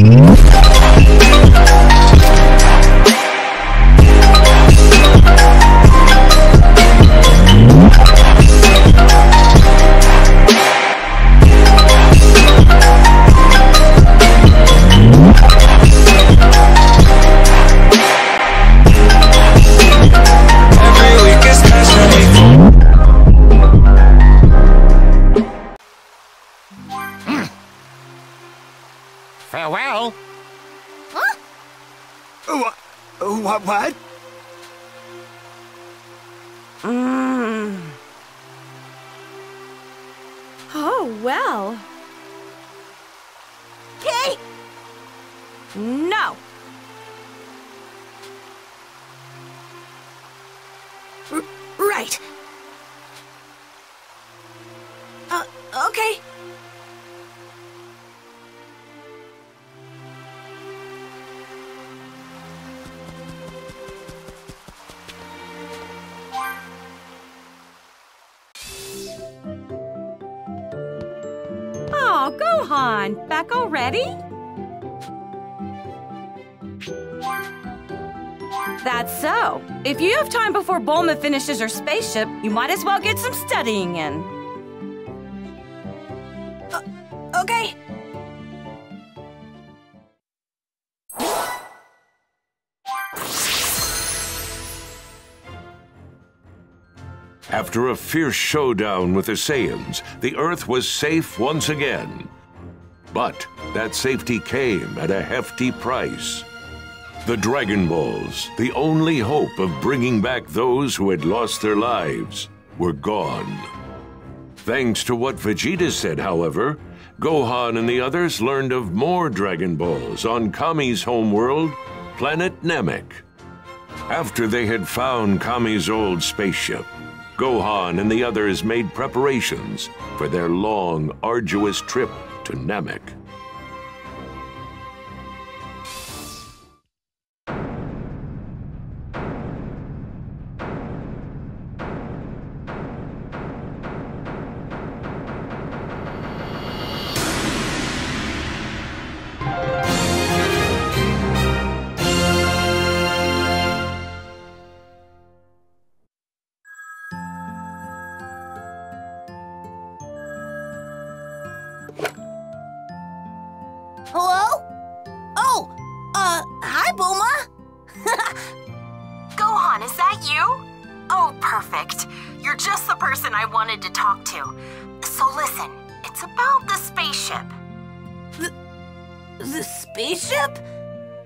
Hmm. Okay. Oh, Gohan, back already? That's so. If you have time before Bulma finishes her spaceship, you might as well get some studying in. After a fierce showdown with the Saiyans, the Earth was safe once again. But that safety came at a hefty price. The Dragon Balls, the only hope of bringing back those who had lost their lives, were gone. Thanks to what Vegeta said, however, Gohan and the others learned of more Dragon Balls on Kami's homeworld, planet Namek. After they had found Kami's old spaceship, Gohan and the others made preparations for their long, arduous trip to Namek. That you? Oh, perfect. You're just the person I wanted to talk to. So listen, it's about the spaceship. The spaceship?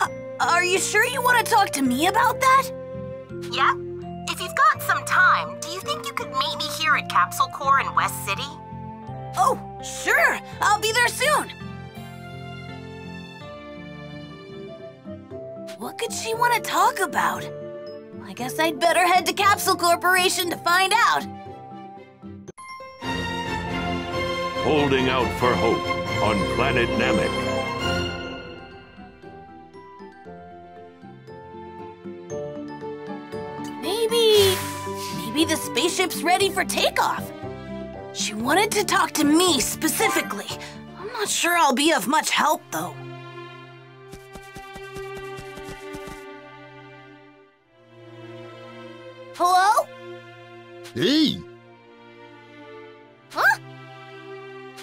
Uh, are you sure you want to talk to me about that? Yep. If you've got some time, do you think you could meet me here at Capsule Corps in West City? Oh, sure. I'll be there soon. What could she want to talk about? I guess I'd better head to Capsule Corporation to find out. Holding out for hope on planet Namek. Maybe. Maybe the spaceship's ready for takeoff. She wanted to talk to me specifically. I'm not sure I'll be of much help, though. Hey. Huh?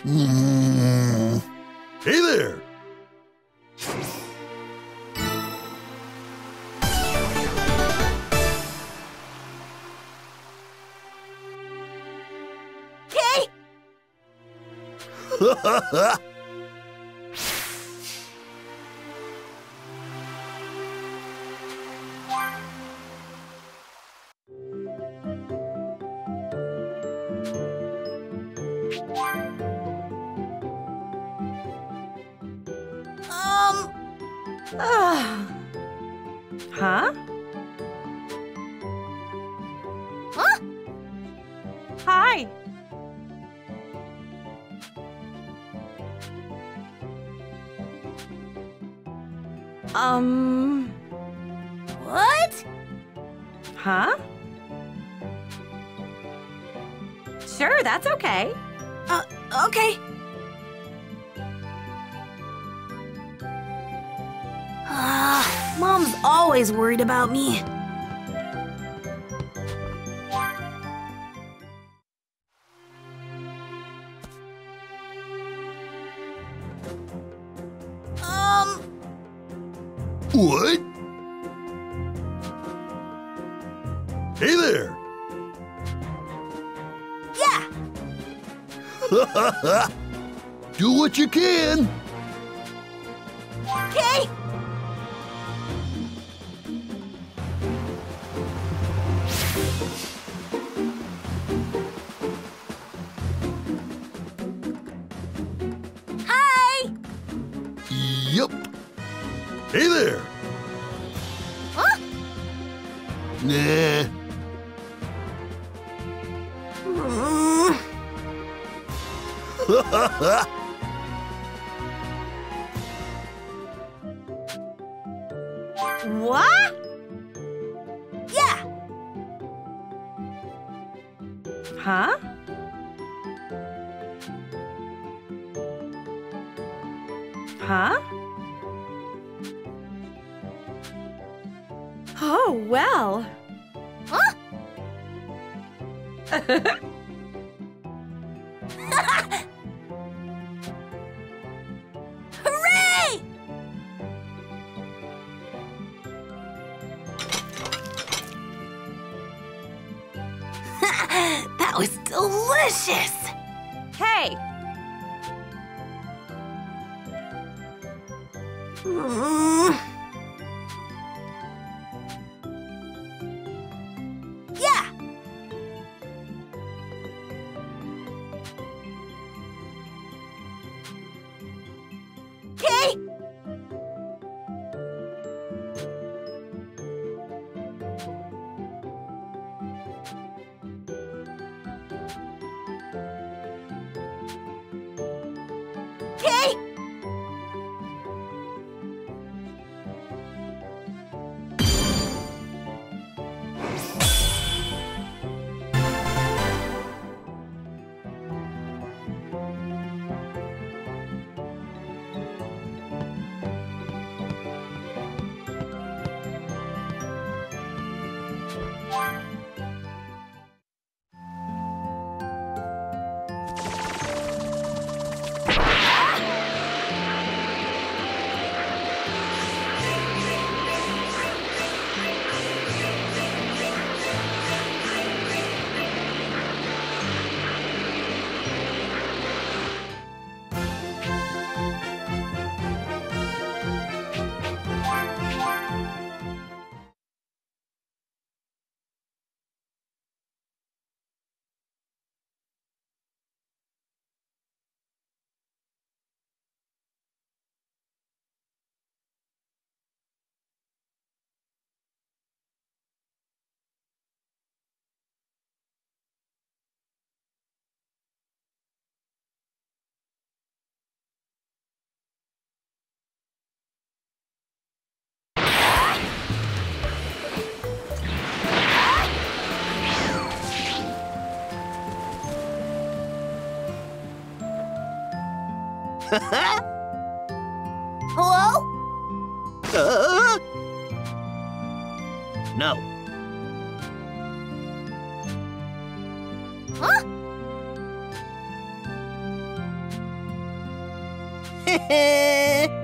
Hmm. Hey there. Okay. huh? huh? Hi. Um, What? huh? Sure, that's okay. Uh, okay. Always worried about me. Um, What? Hey there! yeah. Do what you can. Huh? Oh, well. Huh? Okay. Hello? Uh, no. Huh?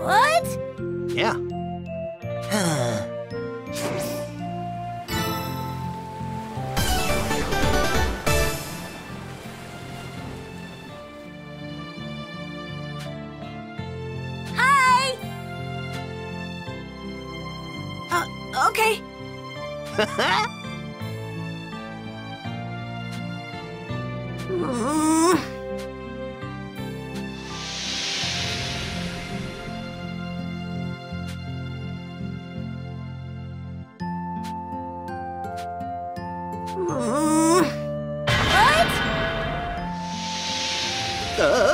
What? yeah. Uh,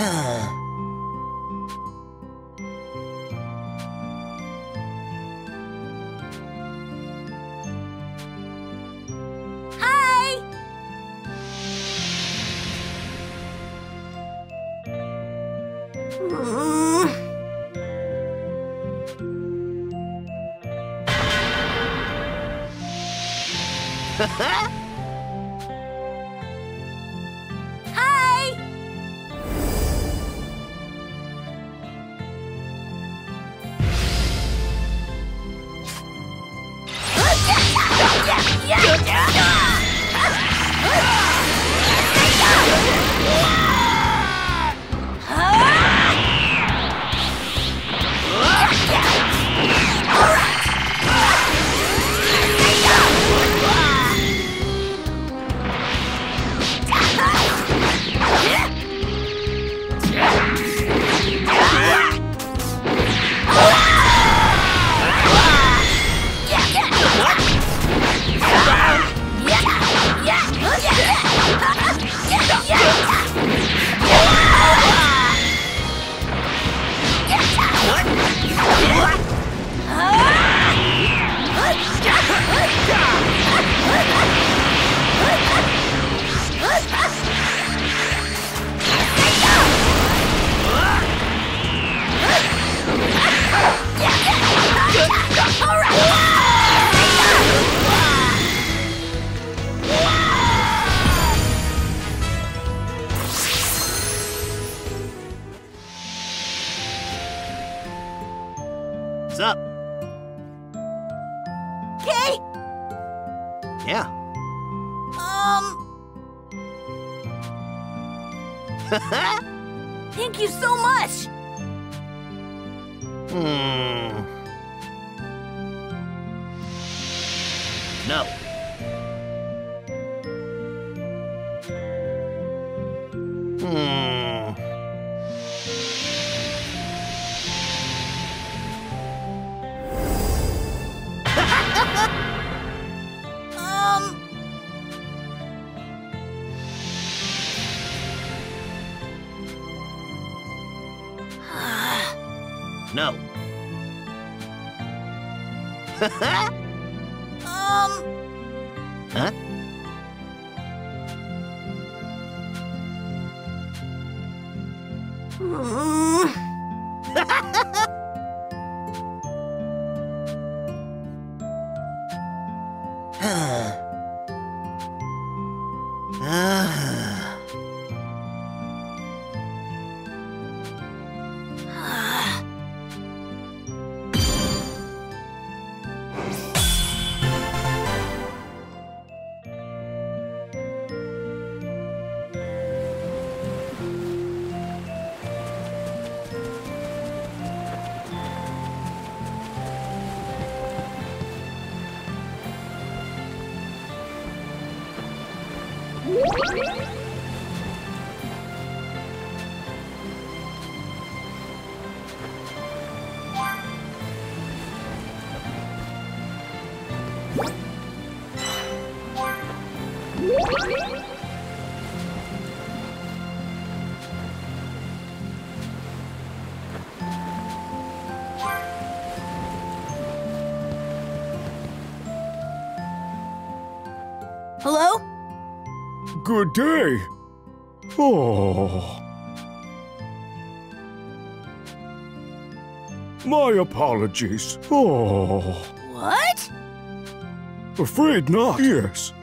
Hi! What's up? Okay. Yeah. Um, thank you so much. Hmm. No. Um, huh? mm. Good day. Oh. My apologies. Oh. What? Afraid not. Yes.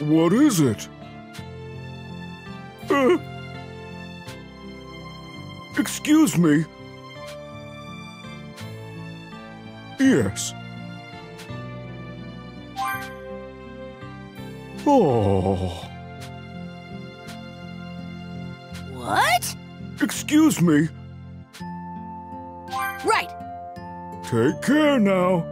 What is it? Uh, excuse me. Yes. Oh. what? Excuse me. Right. Take care now.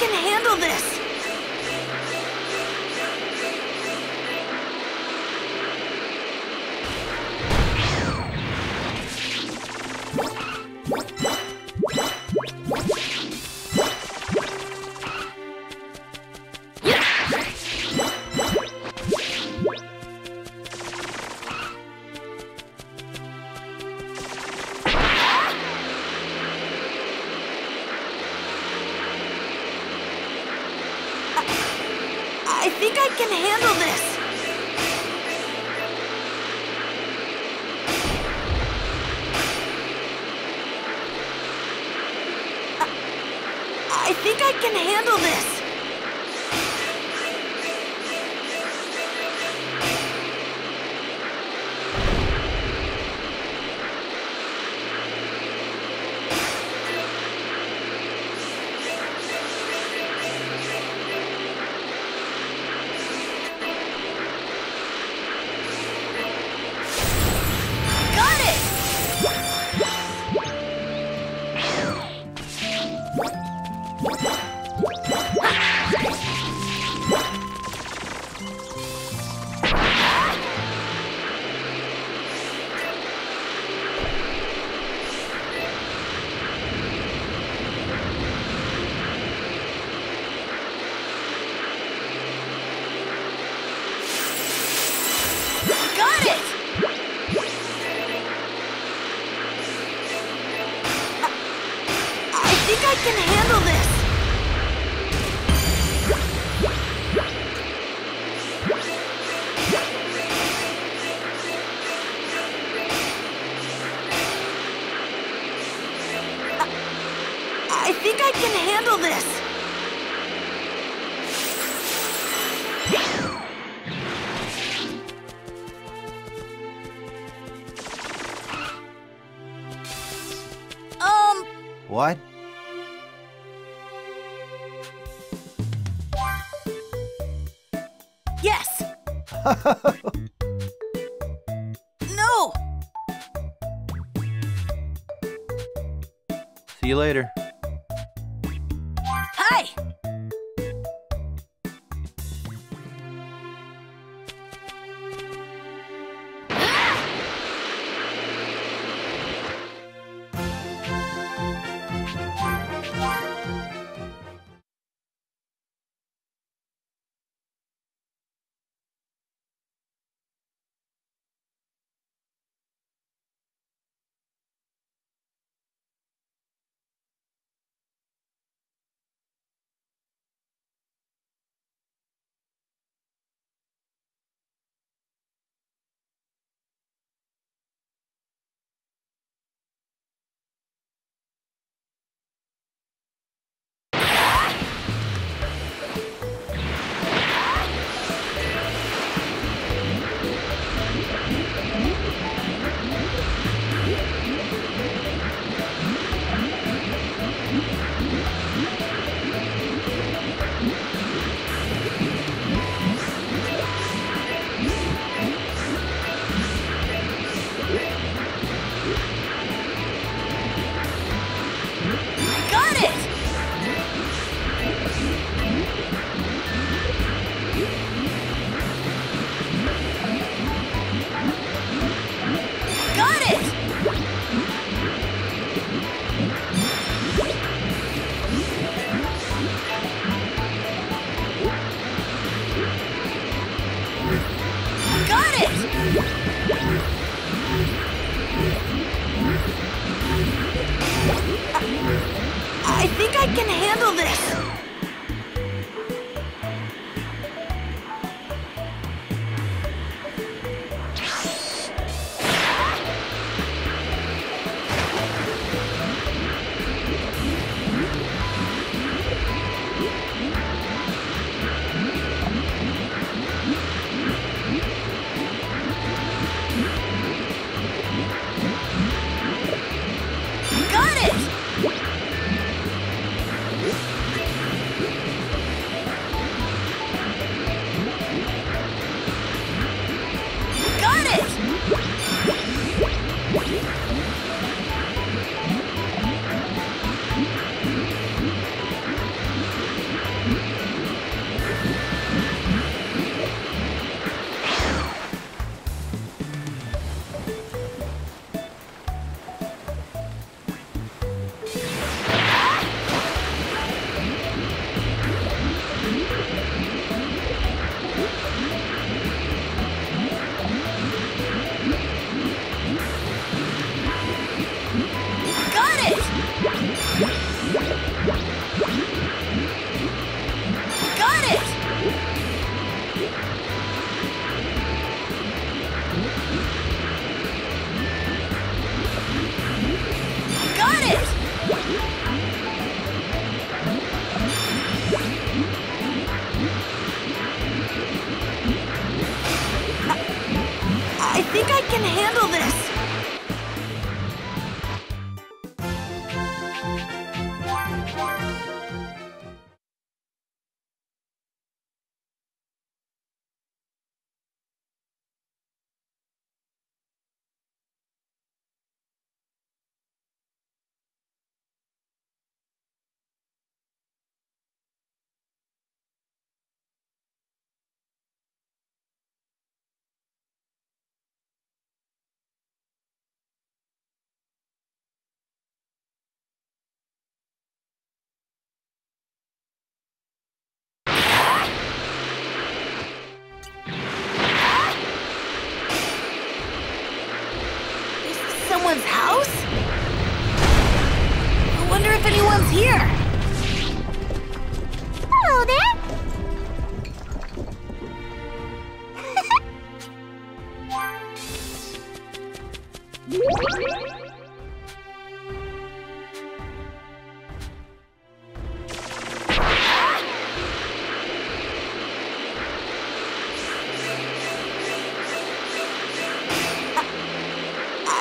Can handle this. I can handle this. Um, What? yes. no. See you later.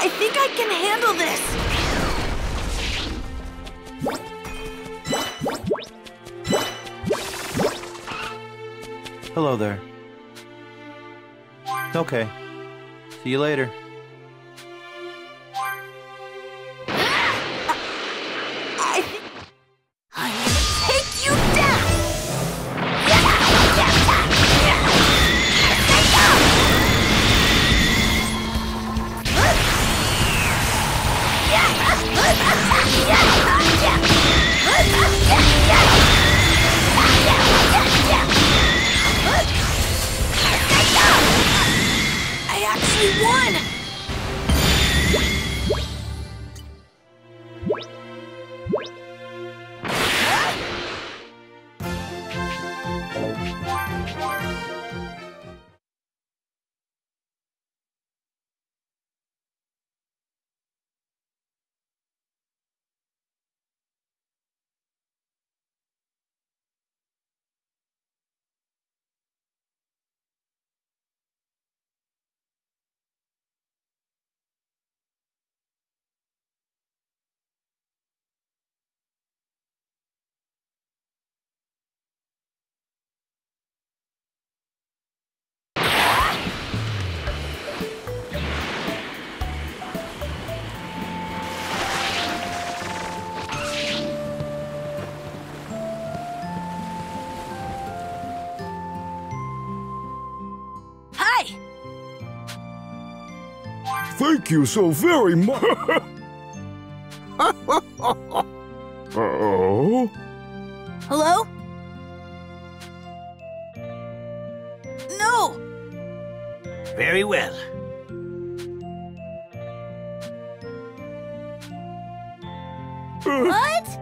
I think I can handle this. Hello there. Okay. See you later. Thank you so very much. oh? Hello? No! Very well. What?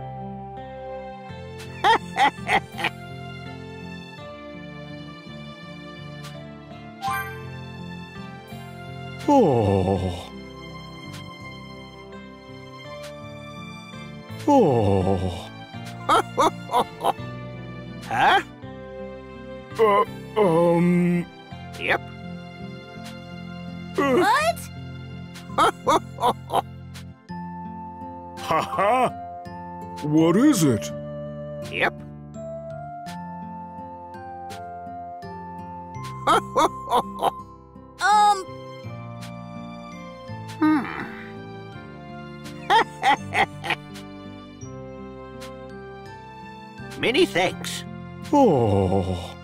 Oh. Oh. Huh? Uh, um. Yep. What? Haha. What is it? Yep. Um, Many thanks. Oh.